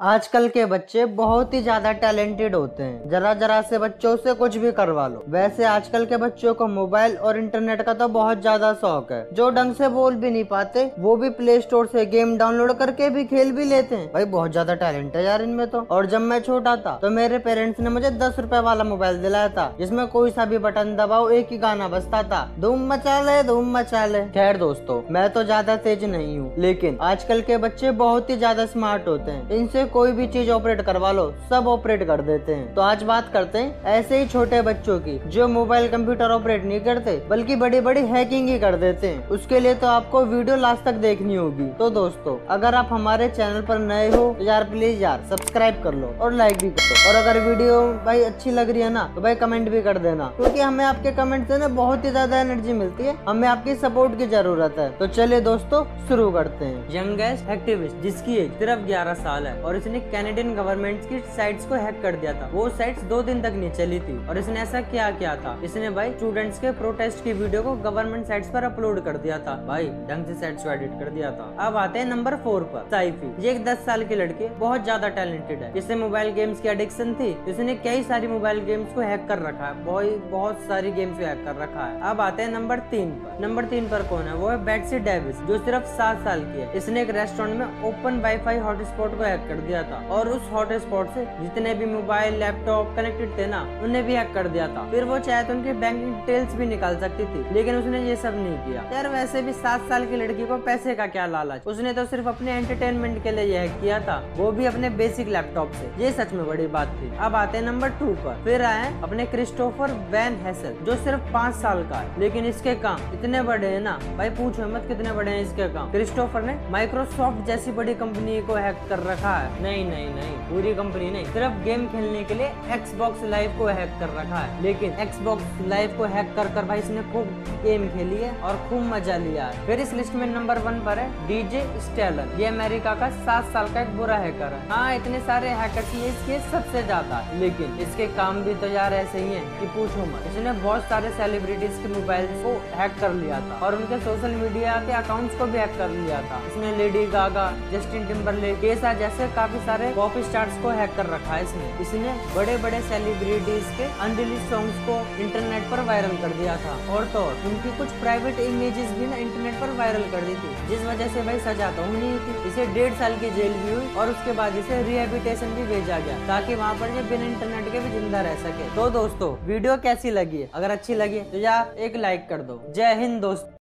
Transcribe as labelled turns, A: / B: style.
A: आजकल के बच्चे बहुत ही ज़्यादा टैलेंटेड होते हैं। जरा जरा से बच्चों से कुछ भी करवा लो। वैसे आजकल के बच्चों को मोबाइल और इंटरनेट का तो बहुत ज़्यादा शौक है। जो ढंग से बोल भी नहीं पाते, वो भी प्ले स्टोर से गेम डाउनलोड करके भी खेल भी लेते हैं। भाई, बहुत ज़्यादा टैलेंट है यार इनमें तो। और जब मैं छोटा था तो मेरे पेरेंट्स ने मुझे दस रुपए वाला मोबाइल दिलाया था, जिसमें कोई सा भी बटन दबाओ, एक ही गाना बजता था। धूम मचा ले धूम मचा ले खैर दोस्तों, मैं तो ज़्यादा तेज नहीं हूँ, लेकिन आजकल के बच्चे बहुत ही ज़्यादा स्मार्ट होते हैं। इनसे कोई भी चीज़ ऑपरेट करवा लो, सब ऑपरेट कर देते हैं। तो आज बात करते हैं ऐसे ही छोटे बच्चों की, जो मोबाइल कंप्यूटर ऑपरेट नहीं करते, बल्कि बड़ी बड़ी हैकिंग ही कर देते हैं। उसके लिए तो आपको वीडियो लास्ट तक देखनी होगी। तो दोस्तों, अगर आप हमारे चैनल पर नए हो तो यार प्लीज़ यार सब्सक्राइब कर लो और लाइक भी कर दो और अगर वीडियो भाई अच्छी लग रही है ना तो भाई कमेंट भी कर देना। क्योंकि हमें आपके कमेंट से ना बहुत ही ज़्यादा एनर्जी मिलती है, हमें आपकी सपोर्ट की ज़रूरत है। तो चलिए दोस्तों, शुरू करते हैं।
B: यंगेस्ट एक्टिविस्ट जिसकी एज सिर्फ़ 11 साल है और इसने कैनेडियन गवर्नमेंट की साइट्स को हैक कर दिया था। वो साइट्स दो दिन तक नहीं चली थी। और इसने ऐसा क्या किया था? इसने भाई स्टूडेंट्स के प्रोटेस्ट की वीडियो को गवर्नमेंट साइट्स पर अपलोड कर दिया था। भाई, ढंग से साइट्स को एडिट कर दिया था। अब आते हैं नंबर फोर पर साइफी ये एक दस साल की लड़की, बहुत ज़्यादा टैलेंटेड है। इसे मोबाइल गेम्स की एडिक्शन थी। इसने कई सारी मोबाइल गेम्स को हैक कर रखा है। बहुत बहुत सारी गेम्स को हैक कर रखा है। अब आते हैं नंबर तीन पर। नंबर तीन पर कौन है? वो है बैटसी डेविस जो सिर्फ़ सात साल की है। इसने एक रेस्टोरेंट में ओपन वाईफाई हॉटस्पॉट को हैक कर दिया। था। और उस हॉटस्पॉट से जितने भी मोबाइल, लैपटॉप कनेक्टेड थे ना, उन्हें भी हैक कर दिया था। फिर वो चाहे तो उनके बैंकिंग डिटेल्स भी निकाल सकती थी, लेकिन उसने ये सब नहीं किया। यार वैसे भी सात साल की लड़की को पैसे का क्या लालच? उसने तो सिर्फ़ अपने एंटरटेनमेंट के लिए ये हैक किया था, वो भी अपने बेसिक लैपटॉप से। ये सच में बड़ी बात थी। अब आते हैं नंबर टू पर। फिर आए अपने क्रिस्टोफर वैन हेसल जो सिर्फ़ पाँच साल का है। लेकिन इसके काम इतने बड़े हैं ना, भाई पूछो मत कितने बड़े हैं इसके काम। क्रिस्टोफर ने माइक्रोसॉफ्ट जैसी बड़ी कंपनी को हैक कर रखा है। नहीं नहीं नहीं, पूरी कंपनी नहीं। सिर्फ़ गेम खेलने के लिए एक्स बॉक्स लाइव को हैक कर रखा है। लेकिन एक्स बॉक्स लाइव को हैक कर कर भाई इसने खूब गेम खेली है और खूब मज़ा लिया है। फिर इस लिस्ट में नंबर वन पर है डीजे स्टेलर ये अमेरिका का सात साल का एक बुरा हैकर है। हाँ इतने सारे हैकर की इसके सबसे ज़्यादा। लेकिन इसके काम भी तो यार ऐसे ही है की पूछो मत। इसने बहुत सारे सेलिब्रिटीज के मोबाइल को हैक कर लिया था और उनके सोशल मीडिया के अकाउंट्स को भी हैक कर लिया था। इसने लेडी गागा जस्टिन टिम्बरले केसा जैसे काफ़ी सारे पॉप स्टार्स को हैक कर रखा है इसने। इसने बड़े बड़े सेलिब्रिटीज के अनरिलीज सॉन्ग्स को इंटरनेट पर वायरल कर दिया था। और तो उनकी कुछ प्राइवेट इमेजेस भी ना इंटरनेट पर वायरल कर दी थी। जिस वजह से भाई सजा तो होनी थी। इसे डेढ़ साल की जेल भी हुई और उसके बाद इसे रिहेबिटेशन भी भेजा गया, ताकि वहाँ पर ये बिना इंटरनेट के भी ज़िंदा रह सके। तो दोस्तों वीडियो कैसी लगी? अगर अच्छी लगी तो या एक लाइक कर दो। जय हिंद दोस्तों